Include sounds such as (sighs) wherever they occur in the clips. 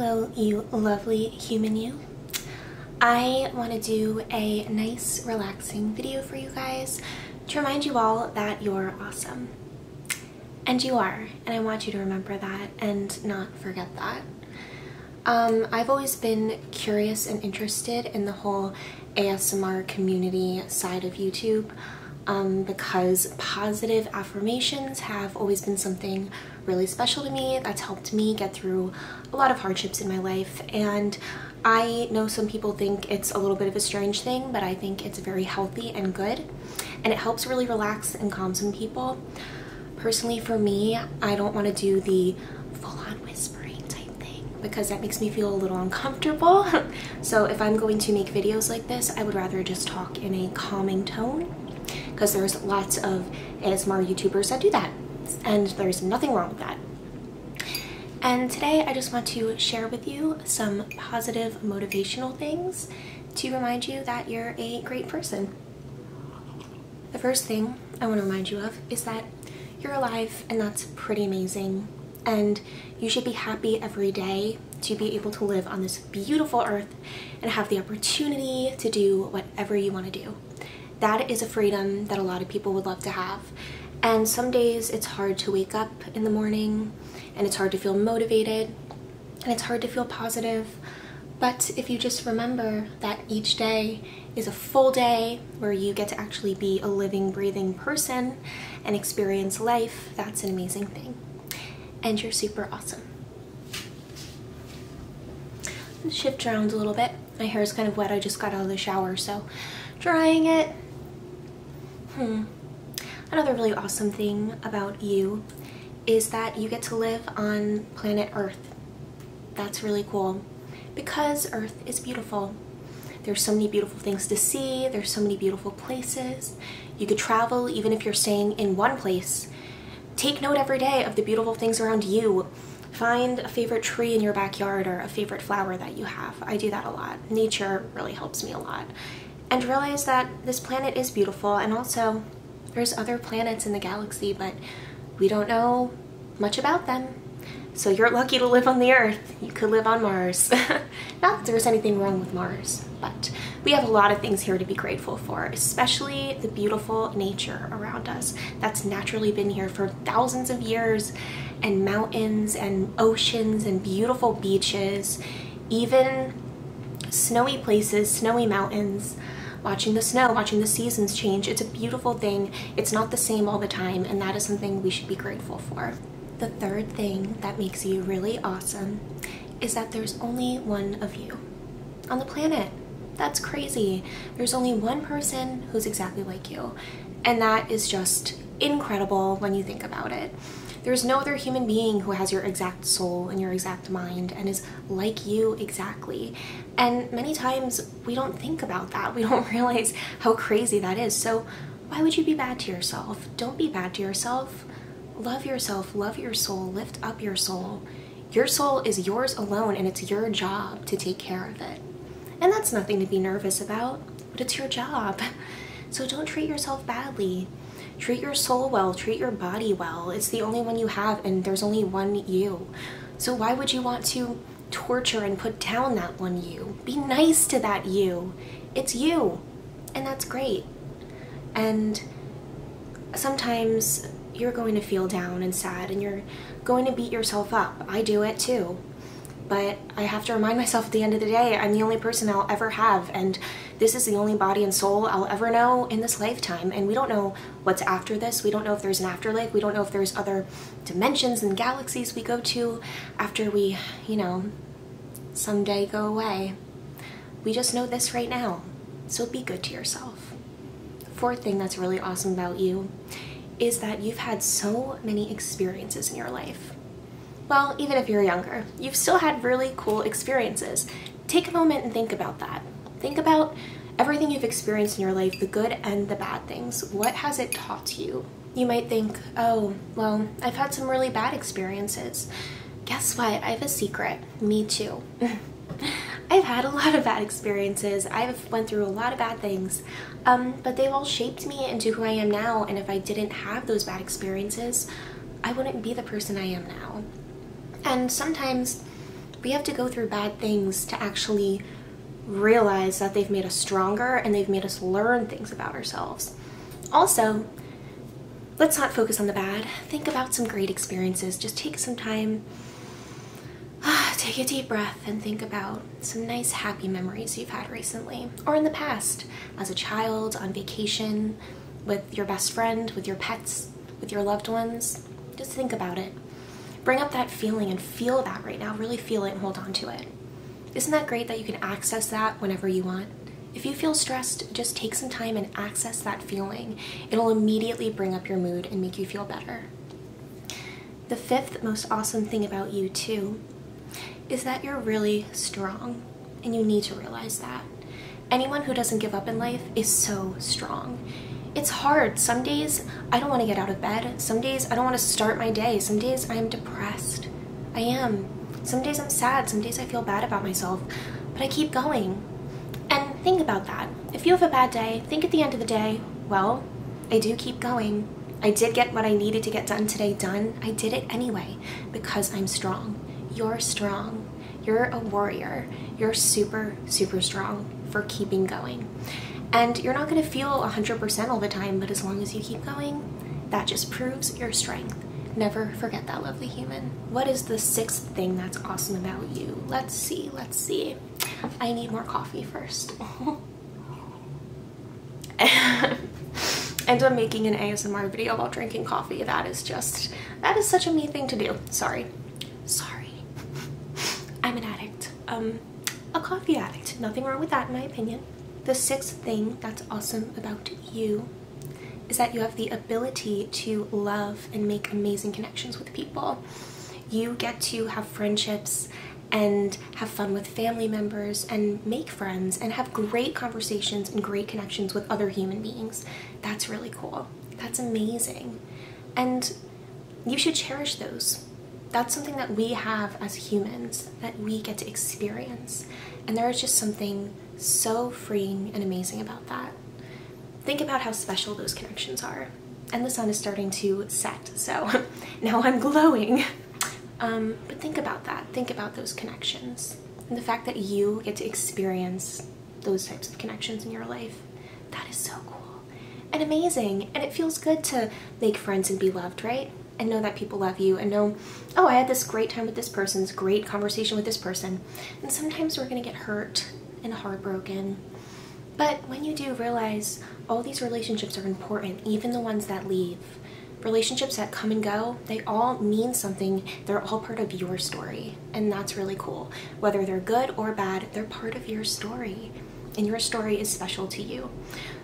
Hello, you lovely human you. I want to do a nice, relaxing video for you guys to remind you all that you're awesome. And you are, and I want you to remember that and not forget that. Um, I've always been curious and interested in the whole ASMR community side of YouTube um, because positive affirmations have always been something really special to me that's helped me get through a lot of hardships in my life and I know some people think it's a little bit of a strange thing but I think it's very healthy and good and it helps really relax and calm some people. Personally for me, I don't want to do the full-on whispering type thing because that makes me feel a little uncomfortable. (laughs) so if I'm going to make videos like this, I would rather just talk in a calming tone because there's lots of ASMR YouTubers that do that and there's nothing wrong with that. And today I just want to share with you some positive motivational things to remind you that you're a great person. The first thing I want to remind you of is that you're alive and that's pretty amazing and you should be happy every day to be able to live on this beautiful earth and have the opportunity to do whatever you want to do that is a freedom that a lot of people would love to have. And some days it's hard to wake up in the morning and it's hard to feel motivated and it's hard to feel positive. But if you just remember that each day is a full day where you get to actually be a living, breathing person and experience life, that's an amazing thing. And you're super awesome. Shift around a little bit. My hair is kind of wet. I just got out of the shower, so drying it Hmm. Another really awesome thing about you is that you get to live on planet Earth. That's really cool because Earth is beautiful. There's so many beautiful things to see. There's so many beautiful places. You could travel even if you're staying in one place. Take note every day of the beautiful things around you. Find a favorite tree in your backyard or a favorite flower that you have. I do that a lot. Nature really helps me a lot and realize that this planet is beautiful and also there's other planets in the galaxy but we don't know much about them. So you're lucky to live on the Earth. You could live on Mars. (laughs) Not that there's anything wrong with Mars, but we have a lot of things here to be grateful for, especially the beautiful nature around us that's naturally been here for thousands of years and mountains and oceans and beautiful beaches, even snowy places, snowy mountains watching the snow, watching the seasons change. It's a beautiful thing. It's not the same all the time, and that is something we should be grateful for. The third thing that makes you really awesome is that there's only one of you on the planet. That's crazy. There's only one person who's exactly like you, and that is just incredible when you think about it. There's no other human being who has your exact soul and your exact mind and is like you exactly. And many times we don't think about that. We don't (laughs) realize how crazy that is. So why would you be bad to yourself? Don't be bad to yourself. Love yourself, love your soul, lift up your soul. Your soul is yours alone and it's your job to take care of it. And that's nothing to be nervous about, but it's your job. (laughs) So don't treat yourself badly. Treat your soul well, treat your body well. It's the only one you have and there's only one you. So why would you want to torture and put down that one you? Be nice to that you. It's you. And that's great. And sometimes you're going to feel down and sad and you're going to beat yourself up. I do it too but I have to remind myself at the end of the day, I'm the only person I'll ever have, and this is the only body and soul I'll ever know in this lifetime. And we don't know what's after this. We don't know if there's an afterlife. We don't know if there's other dimensions and galaxies we go to after we, you know, someday go away. We just know this right now. So be good to yourself. fourth thing that's really awesome about you is that you've had so many experiences in your life well, even if you're younger, you've still had really cool experiences. Take a moment and think about that. Think about everything you've experienced in your life, the good and the bad things. What has it taught you? You might think, oh, well, I've had some really bad experiences. Guess what? I have a secret. Me too. (laughs) I've had a lot of bad experiences. I've went through a lot of bad things, um, but they've all shaped me into who I am now. And if I didn't have those bad experiences, I wouldn't be the person I am now. And sometimes We have to go through bad things to actually realize that they've made us stronger and they've made us learn things about ourselves. Also, let's not focus on the bad. Think about some great experiences. Just take some time, (sighs) take a deep breath, and think about some nice, happy memories you've had recently or in the past as a child, on vacation, with your best friend, with your pets, with your loved ones. Just think about it. Bring up that feeling and feel that right now. Really feel it and hold on to it. Isn't that great that you can access that whenever you want? If you feel stressed, just take some time and access that feeling. It'll immediately bring up your mood and make you feel better. The fifth most awesome thing about you, too, is that you're really strong, and you need to realize that. Anyone who doesn't give up in life is so strong. It's hard. Some days I don't want to get out of bed. Some days I don't want to start my day. Some days I am depressed. I am. Some days I'm sad. Some days I feel bad about myself. But I keep going. And think about that. If you have a bad day, think at the end of the day, well, I do keep going. I did get what I needed to get done today done. I did it anyway because I'm strong. You're strong. You're a warrior. You're super, super strong for keeping going. And you're not going to feel 100% all the time, but as long as you keep going, that just proves your strength. Never forget that, lovely human. What is the sixth thing that's awesome about you? Let's see, let's see. I need more coffee first. (laughs) and I'm making an ASMR video while drinking coffee. That is just, that is such a me thing to do. Sorry. Sorry. I'm an addict. Um, a coffee addict. Nothing wrong with that in my opinion. The sixth thing that's awesome about you is that you have the ability to love and make amazing connections with people. You get to have friendships and have fun with family members and make friends and have great conversations and great connections with other human beings. That's really cool. That's amazing. And you should cherish those. That's something that we have as humans that we get to experience. And there is just something so freeing and amazing about that. Think about how special those connections are. And the sun is starting to set, so (laughs) now I'm glowing. Um, but think about that. Think about those connections. And the fact that you get to experience those types of connections in your life. That is so cool and amazing. And it feels good to make friends and be loved, right? And know that people love you and know, oh, I had this great time with this person, this great conversation with this person. And sometimes we're gonna get hurt and heartbroken. But when you do realize all these relationships are important, even the ones that leave, relationships that come and go, they all mean something. They're all part of your story. And that's really cool. Whether they're good or bad, they're part of your story. And your story is special to you.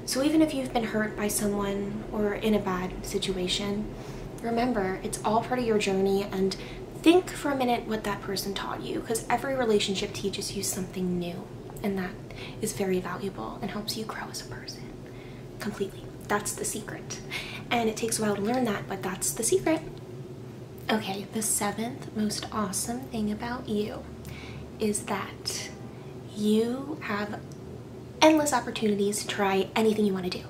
So even if you've been hurt by someone or in a bad situation, remember it's all part of your journey and think for a minute what that person taught you because every relationship teaches you something new and that is very valuable and helps you grow as a person completely. That's the secret. And it takes a while to learn that, but that's the secret. Okay, the seventh most awesome thing about you is that you have endless opportunities to try anything you want to do.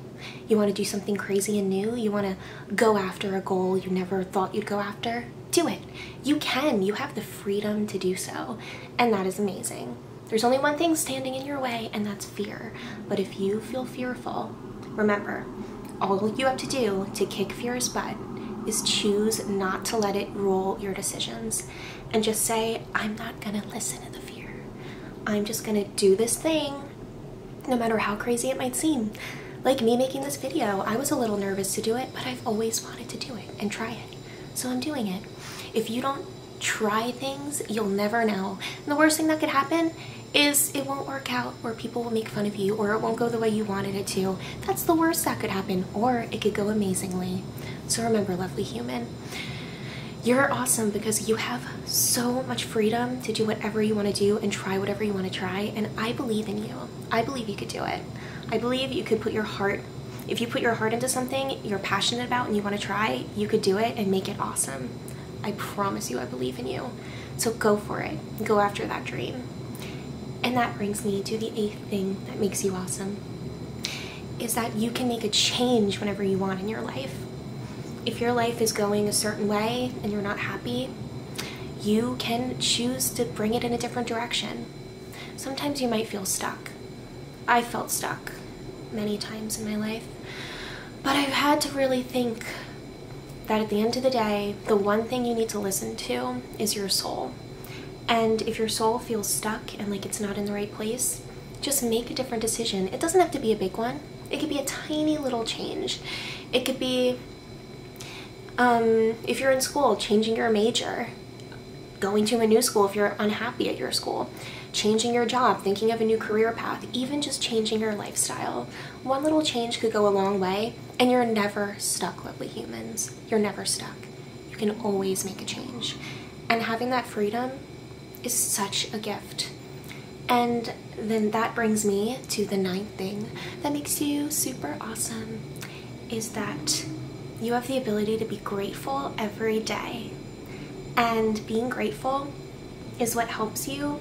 You want to do something crazy and new, you want to go after a goal you never thought you'd go after, do it. You can, you have the freedom to do so, and that is amazing. There's only one thing standing in your way, and that's fear. But if you feel fearful, remember, all you have to do to kick fear's butt is choose not to let it rule your decisions and just say, I'm not gonna listen to the fear. I'm just gonna do this thing, no matter how crazy it might seem. Like me making this video, I was a little nervous to do it, but I've always wanted to do it and try it. So I'm doing it. If you don't try things, you'll never know. And the worst thing that could happen is it won't work out or people will make fun of you or it won't go the way you wanted it to. That's the worst that could happen or it could go amazingly. So remember, lovely human, you're awesome because you have so much freedom to do whatever you want to do and try whatever you want to try. And I believe in you. I believe you could do it. I believe you could put your heart, if you put your heart into something you're passionate about and you want to try, you could do it and make it awesome. I promise you, I believe in you. So go for it. Go after that dream. And that brings me to the eighth thing that makes you awesome is that you can make a change whenever you want in your life. If your life is going a certain way and you're not happy, you can choose to bring it in a different direction. Sometimes you might feel stuck. I felt stuck many times in my life, but I've had to really think that at the end of the day, the one thing you need to listen to is your soul. And if your soul feels stuck and like it's not in the right place, just make a different decision. It doesn't have to be a big one. It could be a tiny little change. It could be, um, if you're in school, changing your major, going to a new school if you're unhappy at your school, changing your job, thinking of a new career path, even just changing your lifestyle. One little change could go a long way, and you're never stuck, lovely humans. You're never stuck. You can always make a change. And having that freedom is such a gift. And then that brings me to the ninth thing that makes you super awesome is that you have the ability to be grateful every day. And being grateful is what helps you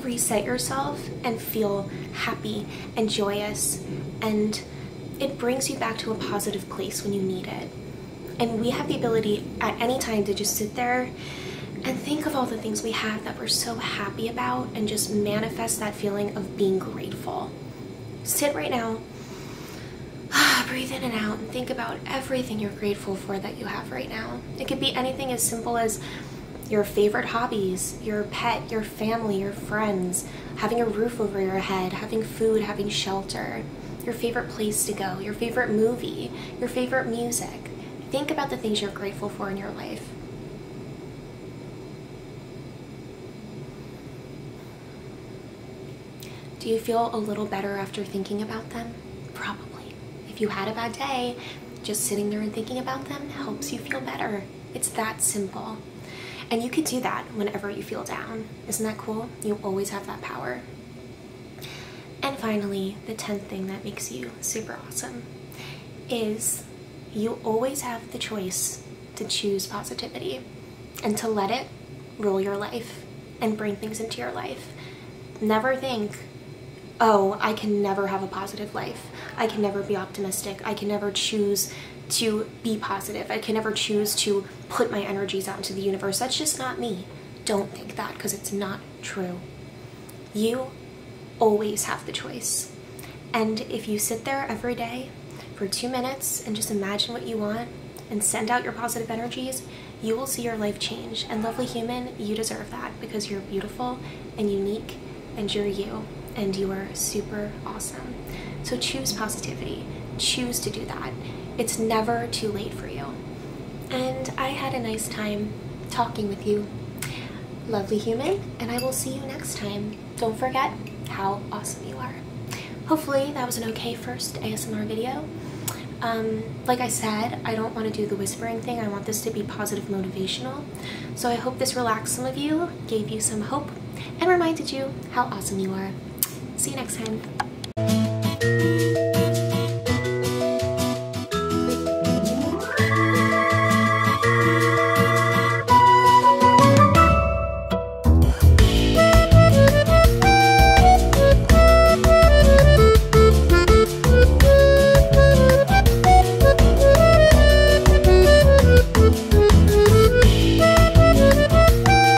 reset yourself and feel happy and joyous and it brings you back to a positive place when you need it. And we have the ability at any time to just sit there and think of all the things we have that we're so happy about and just manifest that feeling of being grateful. Sit right now, (sighs) breathe in and out, and think about everything you're grateful for that you have right now. It could be anything as simple as your favorite hobbies, your pet, your family, your friends, having a roof over your head, having food, having shelter, your favorite place to go, your favorite movie, your favorite music. Think about the things you're grateful for in your life. Do you feel a little better after thinking about them? Probably. If you had a bad day, just sitting there and thinking about them helps you feel better. It's that simple. And you can do that whenever you feel down. Isn't that cool? You always have that power. And finally, the 10th thing that makes you super awesome is you always have the choice to choose positivity and to let it rule your life and bring things into your life. Never think, oh, I can never have a positive life. I can never be optimistic. I can never choose to be positive. I can never choose to put my energies out into the universe. That's just not me. Don't think that because it's not true. You always have the choice. And if you sit there every day for two minutes and just imagine what you want and send out your positive energies, you will see your life change. And lovely human, you deserve that because you're beautiful and unique and you're you and you are super awesome. So choose positivity. Choose to do that. It's never too late for you. And I had a nice time talking with you, lovely human, and I will see you next time. Don't forget how awesome you are. Hopefully that was an okay first ASMR video. Um, like I said, I don't want to do the whispering thing. I want this to be positive motivational. So I hope this relaxed some of you, gave you some hope, and reminded you how awesome you are. See you next time.